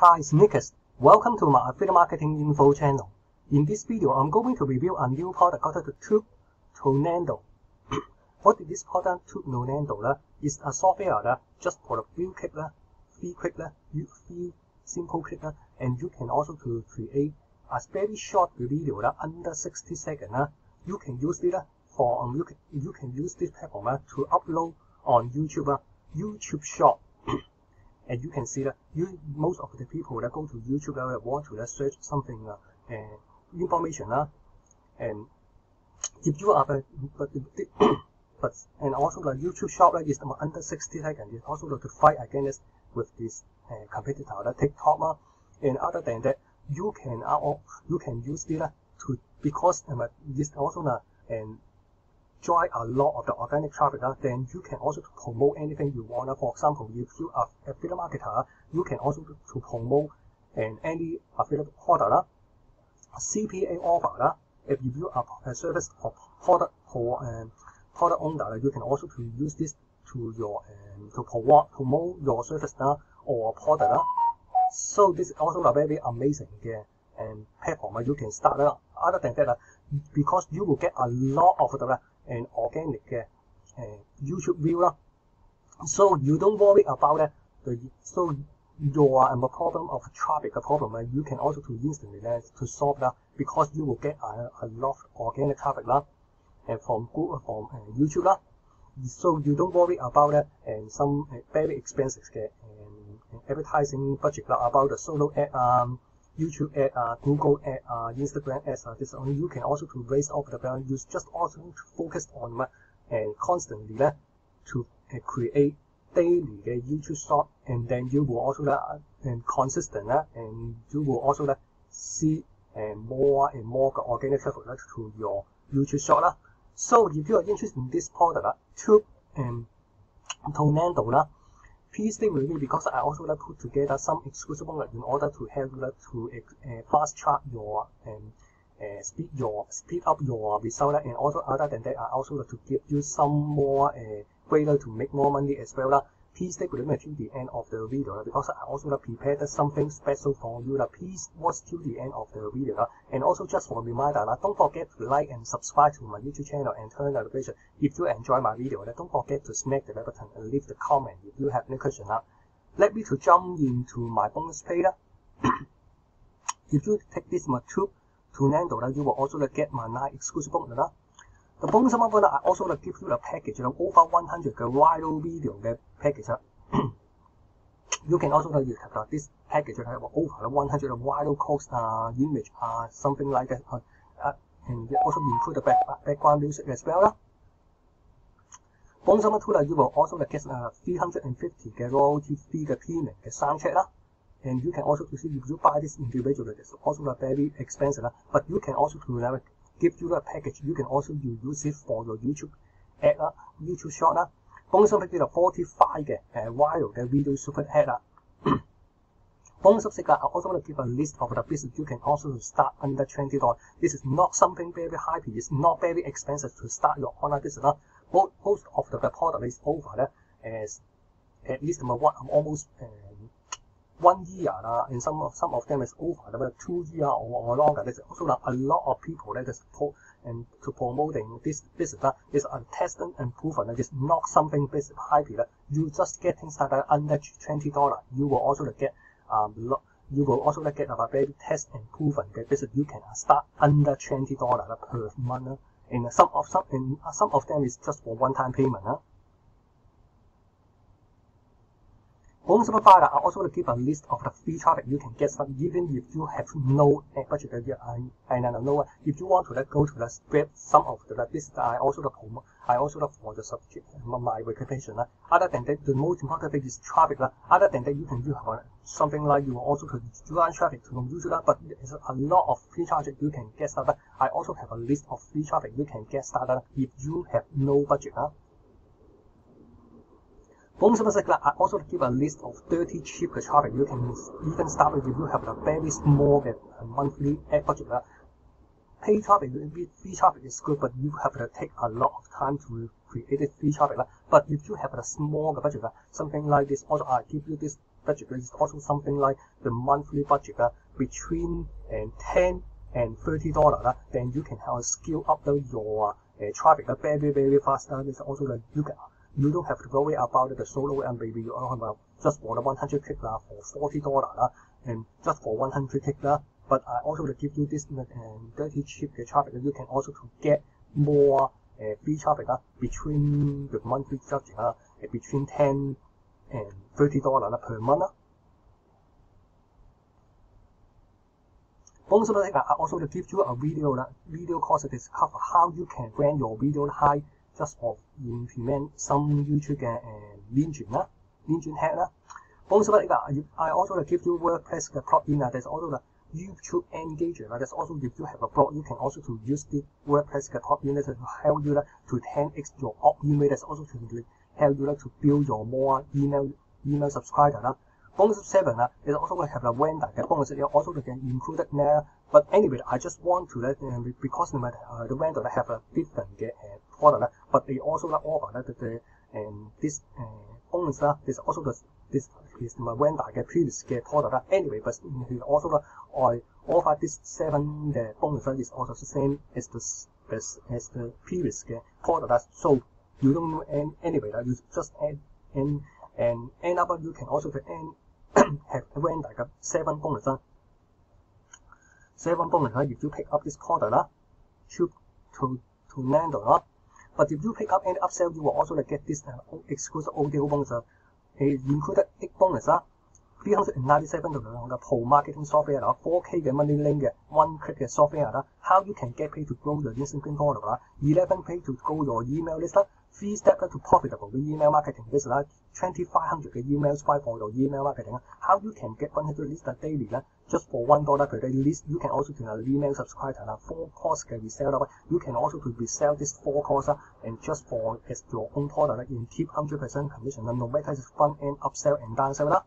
Hi, sneakers, Welcome to my affiliate marketing info channel. In this video, I'm going to review a new product called the Tube Tornado. what is this product Tube Tornado? It's a software just for a few click, few click, few simple click, and you can also to create a very short video under 60 seconds. You can use it for um, you can you can use this platform to upload on YouTube, YouTube Short. and you can see that you most of the people that go to YouTube that want to search something uh, information uh, and if you are but but but and also the YouTube Short uh, is under 60 seconds. It's also to fight against with this uh, competitor the TikTok uh, and other than that you can uh, you can use it uh, to because um, this also uh, and drive a lot of the organic traffic, uh, then you can also promote anything you want. For example, if you are affiliate marketer, you can also to promote and any affiliate product, uh, CPA offer. Uh, if you are a service or product for um, product owner, you can also to use this to your um, to promote promote your service uh, or product. Uh. So this is also a very amazing uh, and platform uh, you can start. Uh. Other than that, uh, because you will get a lot of the and organic uh, YouTube viewer. So you don't worry about uh, the so your um, problem of traffic problem, uh, you can also do instantly uh, to solve that because you will get a, a lot of organic traffic uh, and from Google, uh, from uh, YouTube. Uh, so you don't worry about and some very expensive uh, and advertising budget uh, about the solo ad um, YouTube ad, uh, Google ad, uh, Instagram ads. Uh, this only you can also to raise up the value. You just also to focus on and constantly uh, to uh, create daily uh, YouTube short, and then you will also uh, and consistent uh, and you will also uh, see and more and more organic traffic uh, to your YouTube short. Uh. So if you are interested in this product, uh, Tube and Tornado, uh, please stay with me because I also like put together some exclusive in order to help you to uh, fast track your um, uh, speed your speed up your result and also other than that I also like to give you some more uh, way to make more money as well please stay with me until the end of the video because I also prepared something special for you. Please watch till the end of the video. And also just for a reminder, don't forget to like and subscribe to my YouTube channel and turn on notification if you enjoy my video. Don't forget to smack the button and leave the comment if you have any question. Let me to jump into my bonus page. if you take this my tube Tornado, you will also get my 9 exclusive bonus. The bonus one I also give you a package of over 100嘅 viral video 嘅 package You can also have this package have over 100 viral course uh, image uh, something like that uh, uh, and also include the back, background music as well. Bonus number two you will also get uh, 350 嘅 royalty free 嘅 premium 嘅 soundtrack 啦。And you can also see if you buy this individually, it's also very expensive, but you can also to give you a package. You can also use it for your YouTube ad YouTube short 啦。 bonus 呢就 forty-five 嘅诶 viral 嘅 video super ad 啦。bonus 6 I also want to give a list of the business you can also start under twenty dollars. This is not something very high. It's not very expensive to start your online business 啦。Most most of the product is over 咧，as at least 咪 one almost 诶。one year uh, and some of some of them is over about two year or, or longer. There's also a lot of people that is support and to promoting this business is untested and proven. That is not something business hype. Uh, you just getting started under twenty dollar. You will also get um you will also get a very test and proven that business you can start under twenty dollar per month. And some of some and some of them is just for one time payment. Uh. Home Superfire are also to keep a list of the free traffic you can get some even if you have no budget idea. I, I don't know if you want to let go to the spread some of the business I also the I also look for the subject my reputation. Uh. Other than that the most important thing is traffic. Uh. Other than that you can do uh, something like you also to run traffic to YouTube but there's a lot of free traffic you can get started. I also have a list of free traffic you can get started if you have no budget. Bonus number I also give a list of 30 cheap traffic. You can even start with if you have a very small uh, monthly ad budget. Uh, pay traffic, free traffic is good, but you have to take a lot of time to create a free traffic. Uh, but if you have a small budget, uh, something like this, also I give you this budget is also something like the monthly budget uh, between and 10 and 30 dollar uh, then you can have scale up your uh, traffic uh, very very fast uh, it's also like you can you don't have to worry about the solo maybe you have uh, just for the 100 click uh, for 40 dollar uh, and just for 100 click but I also to give you this uh, dirty cheap traffic you can also to get more uh, free traffic between the monthly budget uh, between 10 and 30 dollar per month. Bonus I also to give you a video uh, video course that cover how you can rank your video high just for implement some YouTube and uh, 啦，编转 head 啦。Bonus I also give you WordPress 嘅 plugin 啊，there's also the YouTube Engager. There's also if you have a blog, you can also to use the WordPress plugin to help you to 10x your email. That's also to help you to build your more email email subscriber 啦。 Bonus 7 uh, is also have a when that bonus. is also can include there. But anyway, I just want to let uh, because uh, the vendor uh, have a different uh, product, but they also uh, offer that the and this uh, bonus uh, is also the this is my vendor uh, previous uh, product. anyway, but he also uh, I offer this seven the bonus is also the same as the as, as the previous uh, product. So you don't know any, anyway. Uh, you just add and and another, you can also add have ever entered 嘅7公里山7 If you pick up this quarter, up to, to, Tornado but if you pick up any upsell you will also get this uh, oh, exclusive audio bonus uh, included 8 bonus uh, 397 the 嘅 pro marketing 4K, the money link 嘅 one click software, software how you can get paid to grow your Instagram follower 11 pay to grow your email list three step to profitable email marketing. This is 2,500 emails five hundred for your email marketing. How you can get 100 leads daily just for one dollar per day. list. you can also to an email subscriber, four course can resell. You can also to resell this four course and just for as your own product and keep 100% commission. No matter it's front end upsell and downsell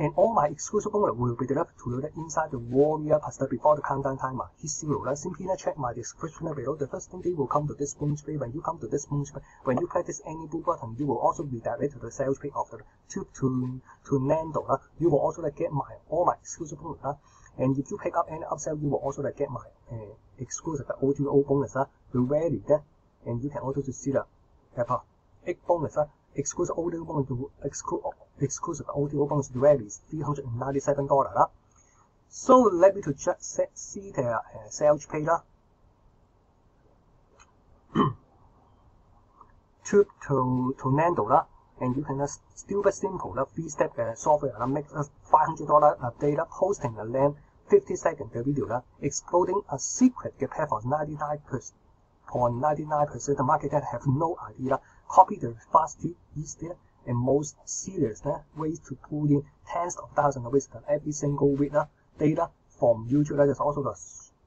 and all my exclusive bonus will be delivered to you inside the Warrior Pastor before the countdown timer. Hit zero. Simply check my description below. The first thing they will come to this bonus page. When you come to this bonus page, when you press this any blue button, you will also be directed to the sales page of the tube to Tornado. You will also like, get my all my exclusive bonus. And if you pick up any upsell, you will also like, get my uh, exclusive OTO bonus. Uh, the value and you can also see the have a egg bonus. Uh, Exclusive audio bonus to exclu- exclusive audio bonus three hundred and ninety seven dollar. So let me to just set, see the uh, sales page lah. Uh. to to Tornado uh, and you can uh, still be simple. Three uh, step uh, software that make us five hundred dollar a day. Posting a land fifty second the video exploding a secret 嘅 platform ninety nine percent. 99% market that have no idea，copy the fastest easiest and most serious ways to pull in tens of thousands of visitors every single week data from YouTube. There's also the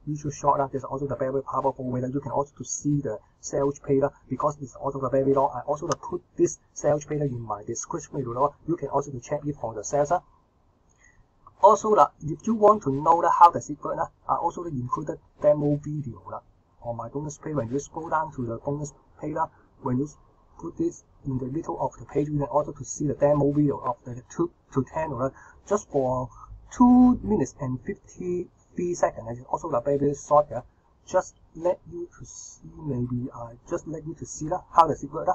YouTube short. There's also the very powerful way that you can also to see the sales page because it's also the very long. I also put this sales page in my description below. You can also to check it for the sales. Also, if you want to know how work, uh, I also included demo video on my bonus page. When you scroll down to the bonus page, when you put this in the middle of the page, you can also to see the demo video of the 2 to 10 or just for 2 minutes and 53 seconds. It's also a very short. Yeah? Just let you to see, maybe uh, just let you to see uh, how does it work. Uh.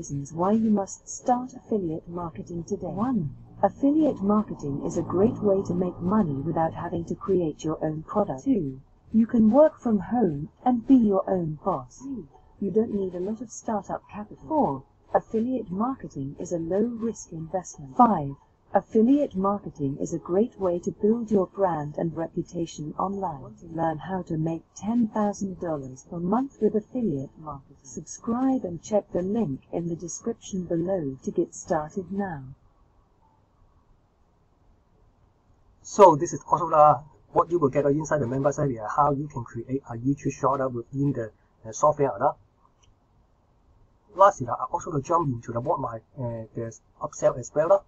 Reasons why you must start affiliate marketing today. 1. Affiliate marketing is a great way to make money without having to create your own product. 2. You can work from home and be your own boss. 3. You don't need a lot of startup capital. 4. Affiliate marketing is a low risk investment. 5. Affiliate marketing is a great way to build your brand and reputation online. Want to learn how to make $10,000 per month with affiliate marketing? Subscribe and check the link in the description below to get started now. So this is also the, what you will get inside the members area, how you can create a YouTube short within the uh, software. Uh. Lastly, I also to jump into the what my uh, upsell as well. Uh.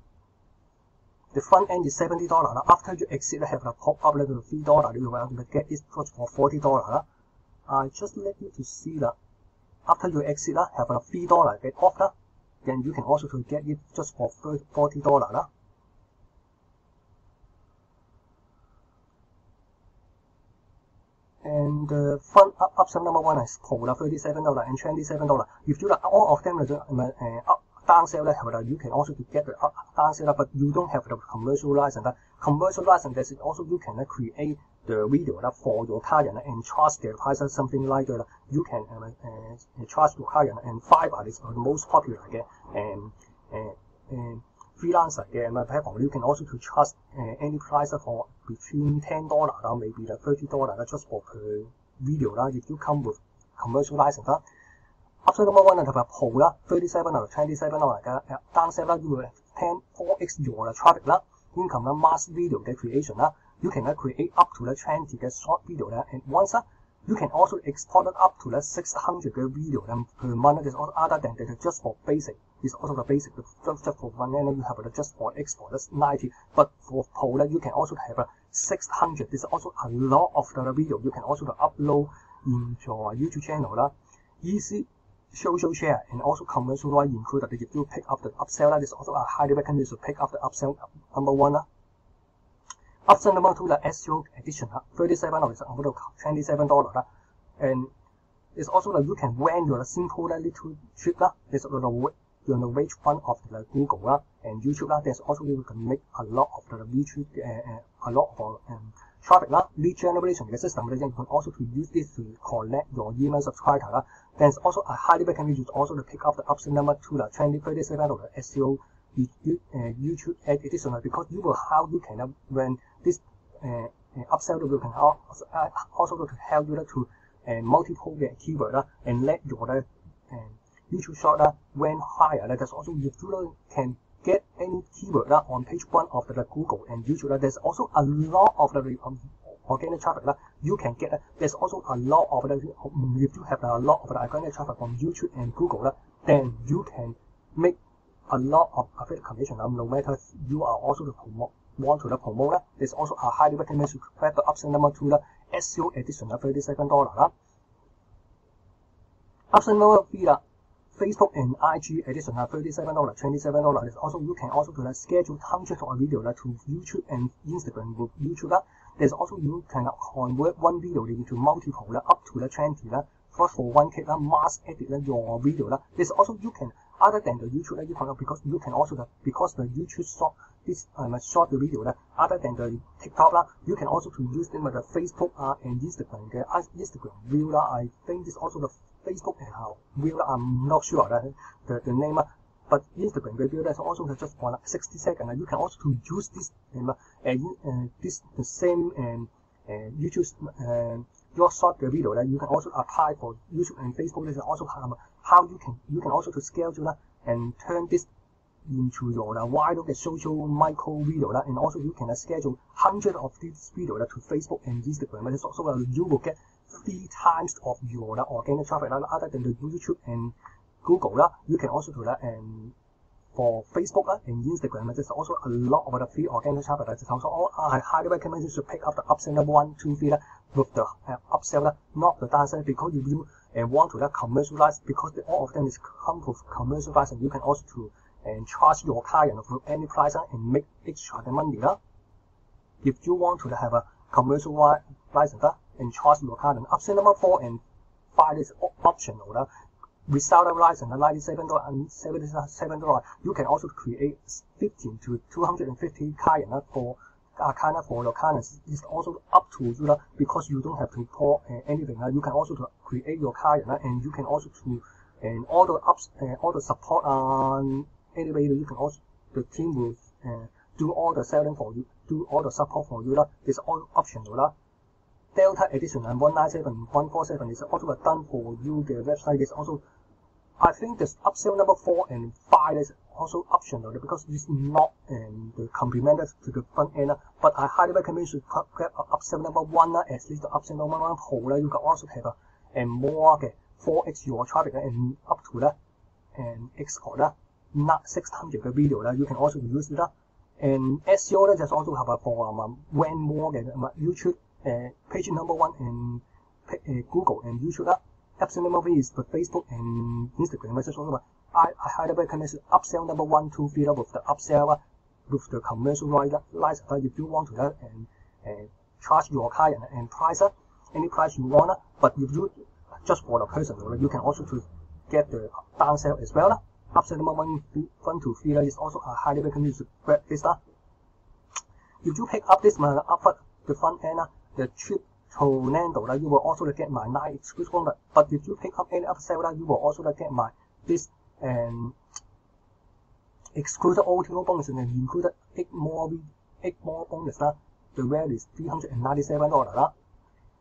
The front end is $70. After you exit, have a pop-up level $3. You will get this product for $40. I uh, just let you to see that. After you exit, have a $3 get off. Then you can also to get it just for $40. and uh, fund option number one is called $37 and $27. If you like all of them, uh, uh 诶 up downsell 咧，系咪？You can also to get the up downsell but you don't have the commercial license. Commercial license is also you can create the video for your client and charge their price something like that. You can uh, charge your client and Fiverr is the most popular 嘅诶诶诶。freelancer 嘅 platform, you can also to charge uh, any price for between ten dollar or maybe like thirty dollar just for per video lah. If you come with commercial license 啦。 Option number one 同埋 Pro 啦，thirty seven 或 twenty seven 嚟嘅，downsell 啦，you will ten four x your traffic 啦，income 啦，mass video 嘅 creation 啦，you can create up to 咧 twenty 嘅 short video 咧，and once 啦。You can also export it up to the 600 video per month. There's also other than that just for basic. It's also the basic. Just, just for one end, you have the just for export. That's 90. But for Pro, you can also have a 600. There's also a lot of the video you can also upload into your YouTube channel. Easy social share and also commercial right included. If you do pick up the upsell, that is also a highly recommended to pick up the upsell number one. Upsell number two, the SEO edition, $37 is $27. And it's also that you can rent your simple little trip, it's on the you're on the wage front of the Google uh, and YouTube there's also you can make a lot of the lead uh, a lot of um, traffic uh, lead generation system uh, you can also to use this to collect your email subscriber 啦，there's also a highly recommended also to pick up the option number two 啦，twenty thirty-seven the SEO you, you, uh, YouTube edition because you will how you can uh, when this uh, upsell will can also, uh, also to help you to uh, multiple the keyword uh, and let your uh, YouTube short uh, when higher. Uh, that's also if you can get any keyword uh, on page one of the Google and YouTube. Uh, there's also a lot of the um, organic traffic uh, you can get. Uh, there's also a lot of if you have a lot of organic traffic from YouTube and Google, uh, then you can make a lot of affiliate commission. Um, no matter you are also to promote want to the promote, there's also a highly recommended to grab the option number two, the SEO edition, the thirty-second dollar. Option number three, the Facebook and IG edition, dollar, twenty-seven dollar. Also, you can also to schedule hundreds of a video to YouTube and Instagram with YouTube. There's also you can convert one video into multiple up to the twenty. First for one click, mass edit your video. There's also you can other than the YouTube you can because you can also because the YouTube short this um, short video that other than the TikTok lah, you can also to use them with the Facebook uh, and Instagram 嘅 Instagram reel 啦。I think this also the Facebook 诶 reel 啦，I'm not sure that the the name 啊。But Instagram reel is also just for like 60 seconds. You can also to use this um, uh, uh, this the same and uh, YouTube uh, your short video that you can also apply for YouTube and Facebook. This is also um, how you can you can also to scale to that and turn this into your uh, wider social micro video and also you can uh, schedule hundred of these video to Facebook and Instagram. And also uh, you will get three times of your uh, organic traffic other than the YouTube and Google. You can also do that and for Facebook uh, and Instagram, there's also a lot of the free organic traffic. Also all, I highly recommend you to pick up the upsell number one, two, three with the uh, upsell, not the downsell, because you, and want to that commercialize because all of them is come with commercialize and you can also to and charge your client for any price and make extra money. If you want to have a commercial license and charge your client, option number four and five is optional. Reseller license at ninety-seven dollar and seventy-seven dollar. You can also create fifteen to two hundred and fifty client for for your clients. It's also up to you lah, because you don't have to report uh, anything. Uh, you can also create your client uh, and you can also to and all the ups uh, all the support on anyway you can also the team will uh, do all the selling for you, do all the support for you lah. It's all optional lah. Delta Edition and 197, 147 is also done for you. The website is also, I think the upsell number 4 and 5 is also optional because it's not um, the complemented to the front end. But I highly recommend you to grab upsell number 1 at least the upsell number 1 pro. You can also have a and more 嘅 4x your traffic and up to 咧 and export 啦，not 600嘅 video 啦，you can also use it 啦。and SEO 咧就 also have a for um, when more 嘅 YouTube。 Uh, page number one in uh, Google and YouTube 啦。Upsell number three is the Facebook and Instagram message also. I, I highly recommend upsell number one, two, three with the upsell uh, with the commercial license if you want to uh, and, and charge your client and price uh, any price you want. Uh, but if you just for the personal, you can also to get the downsell as well. Upsell number one, one to three is also I highly recommended this. If you pick up this one, up the front end, the cheap tornado you will also get my nine exclusive. But if you pick up any upsell you will also get my this and exclusive OTO bonus and included eight more eight more bonus The value is three hundred and ninety seven dollar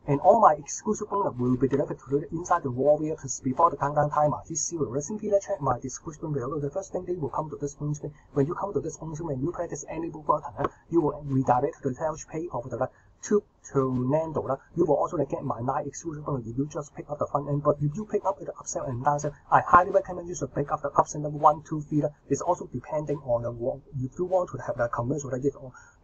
And all my exclusive bonus will be delivered to you inside the warrior before the countdown timer is zero. Simply check my description below. The first thing they will come to this home screen. When you come to this home screen, when you press this enable button, you will redirect to the sales page of the tube to Nando lah. You will also get my nine exclusive bonus if you just pick up the front end. But if you pick up the upsell and downsell, I highly recommend you should pick up the upsell number one, two, three. It's also depending on the if you want to have the commercial like this,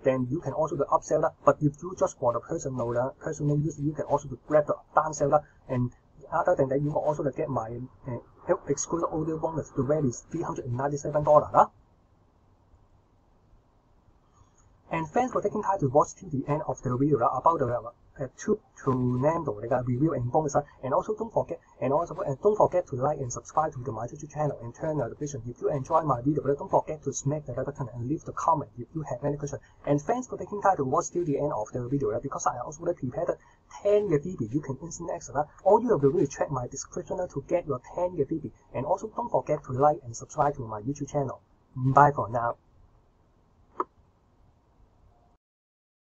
then you can also the upsell lah. But if you just for the personal lah, personal use, you can also grab the downsell lah. And other than that, you will also get my uh, exclusive audio bonus. The value is three hundred and ninety-seven dollar lah. And thanks for taking time to watch till the end of the video about the uh, to tornado like a review and bonus. And also don't forget and also and don't forget to like and subscribe to the my YouTube channel and turn notification if you enjoy my video. But don't forget to smack the like button and leave the comment if you have any question. And thanks for taking time to watch till the end of the video because I also prepared 10 year DB you can instantly access. All you have to do is check my description to get your 10 year DB. And also don't forget to like and subscribe to my YouTube channel. Bye for now.